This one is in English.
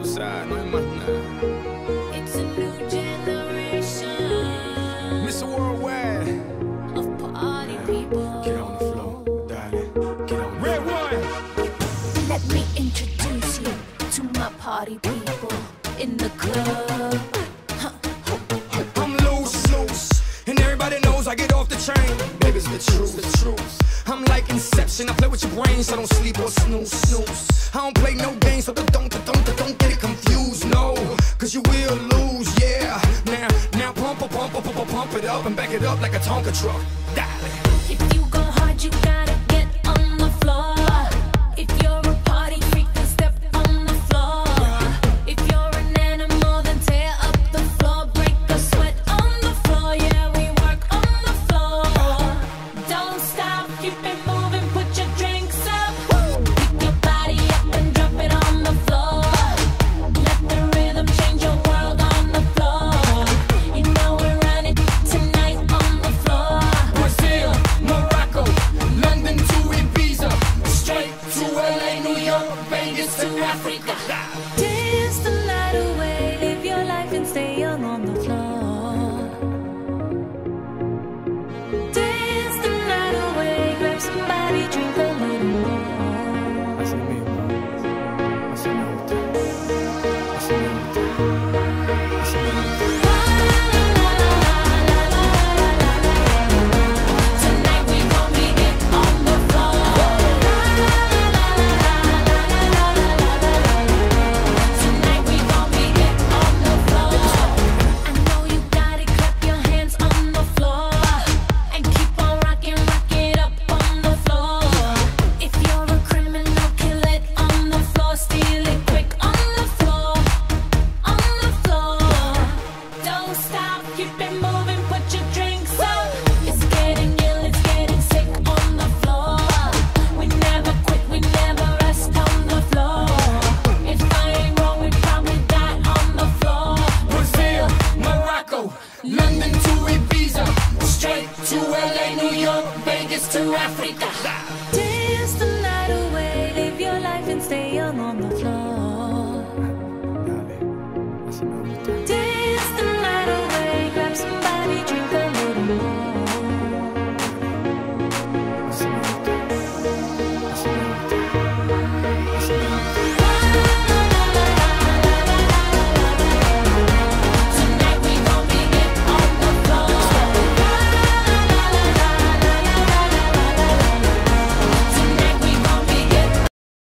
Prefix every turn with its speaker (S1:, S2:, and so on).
S1: J-Lo. Tú sabes, no hay más nada.
S2: It's a new generation
S1: Mr. Worldwide.
S2: of party people.
S1: Get on the floor, darling. Get on RedOne.
S2: Let me introduce you to my party people in the club.
S1: I'm loose, loose. And everybody knows I get off the train. Baby, it's the truth, the truth. I'm like Inception. I play with your brain, so don't sleep or snooze, snooze. I don't play no games, so don't, don't, don't, get it confused, no. Cause you will lose, yeah. Now, now pump, pump, pump, pump, pump, it up and back it up like a Tonka truck. Darling.
S2: If you go hard, you gotta
S1: To Africa. London to Ibiza, straight to LA, New York, Vegas to Africa.
S2: Dance the night away, live your life and stay young on the floor. Dance